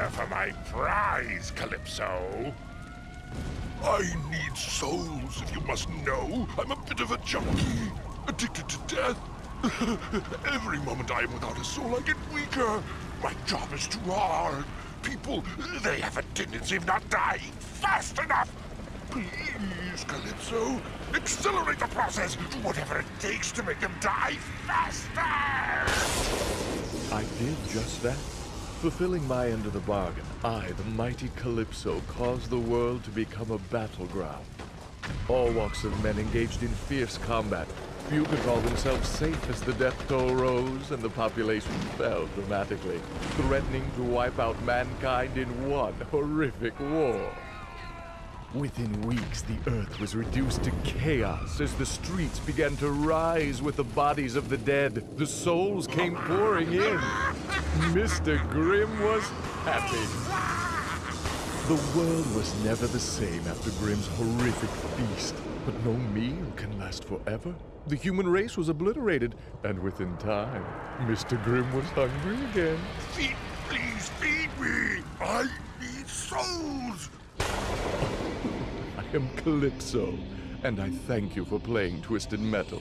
here for my prize, Calypso. I need souls, if you must know. I'm a bit of a junkie, addicted to death. Every moment I am without a soul, I get weaker. My job is too hard. People, they have a tendency of not dying fast enough. Please, Calypso, accelerate the process. Do whatever it takes to make them die faster. I did just that. Fulfilling my end of the bargain, I, the mighty Calypso, caused the world to become a battleground. All walks of men engaged in fierce combat. Few could call themselves safe as the death toll rose and the population fell dramatically, threatening to wipe out mankind in one horrific war. Within weeks, the earth was reduced to chaos as the streets began to rise with the bodies of the dead. The souls came pouring in. Mr. Grimm was happy. The world was never the same after Grimm's horrific feast. But no meal can last forever. The human race was obliterated, and within time, Mr. Grimm was hungry again. Feed, please feed me. I need souls. Am Calypso, and I thank you for playing Twisted Metal.